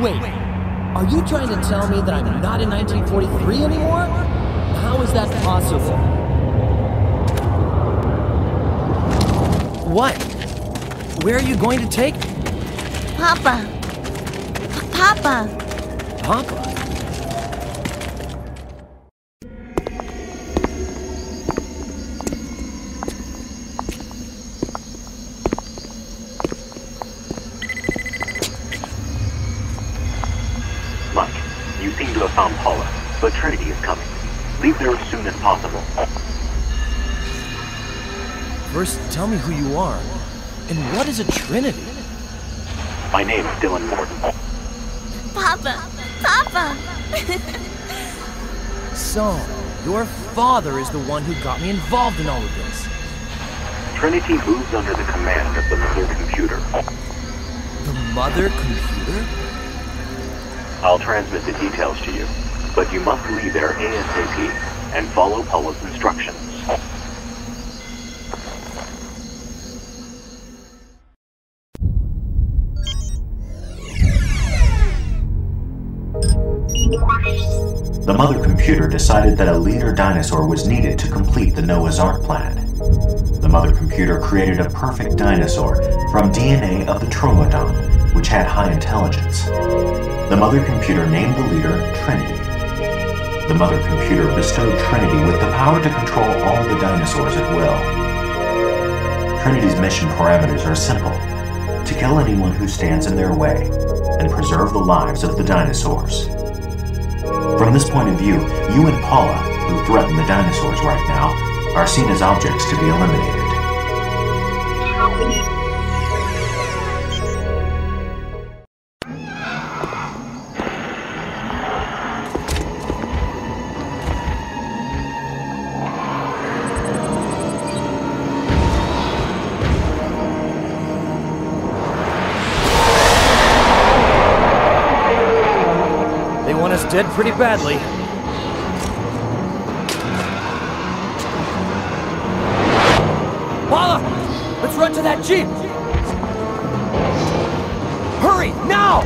Wait, are you trying to tell me that I'm not in 1943 anymore? How is that possible? What? Where are you going to take me? Papa. Papa. Papa? Mike, you seem to have found Paula, but Trinity is coming. Leave there as soon as possible. First, tell me who you are. And what is a Trinity? My name is Dylan Morton. Papa. Papa. So, your father is the one who got me involved in all of this. Trinity moves under the command of the mother computer. The mother computer? I'll transmit the details to you, but you must leave there ASAP and follow Paula's instructions. The mother computer decided that a leader dinosaur was needed to complete the Noah's Ark plan. The mother computer created a perfect dinosaur from DNA of the Troodon, which had high intelligence. The mother computer named the leader Trinity. The mother computer bestowed Trinity with the power to control all the dinosaurs at will. Trinity's mission parameters are simple to kill anyone who stands in their way and preserve the lives of the dinosaurs. From this point of view, you and Paula, who threaten the dinosaurs right now, are seen as objects to be eliminated. us dead pretty badly. Let's run to that jeep! Hurry, now!